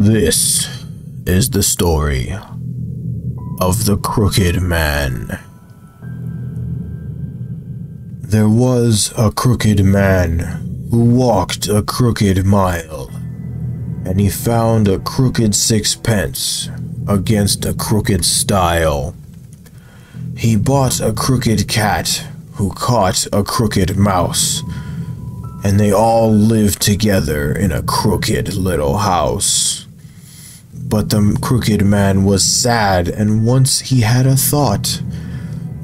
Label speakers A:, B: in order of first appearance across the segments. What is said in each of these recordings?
A: This is the story of the Crooked Man. There was a crooked man who walked a crooked mile, and he found a crooked sixpence against a crooked stile. He bought a crooked cat who caught a crooked mouse, and they all lived together in a crooked little house. But the crooked man was sad, and once he had a thought.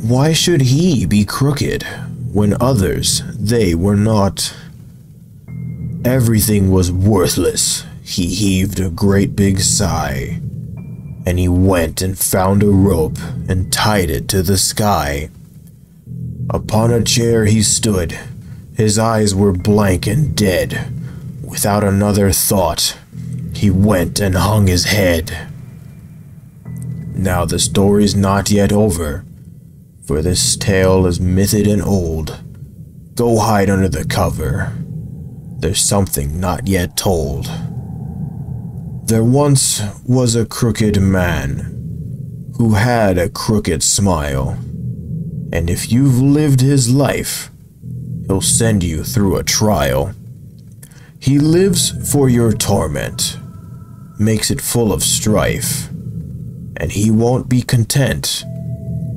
A: Why should he be crooked when others, they were not? Everything was worthless. He heaved a great big sigh, and he went and found a rope and tied it to the sky. Upon a chair he stood. His eyes were blank and dead. Without another thought, he went and hung his head. Now the story's not yet over, for this tale is mythed and old. Go hide under the cover. There's something not yet told. There once was a crooked man who had a crooked smile. And if you've lived his life, he'll send you through a trial. He lives for your torment, makes it full of strife, and he won't be content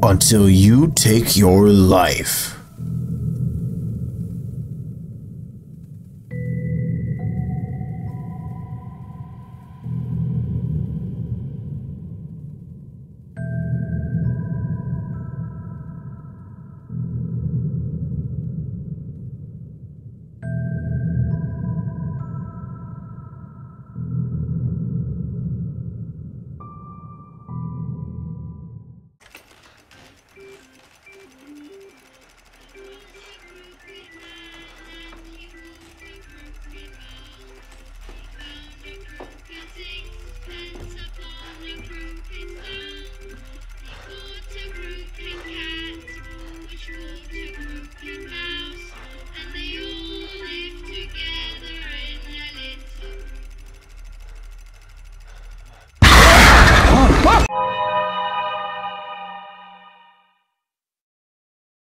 A: until you take your life.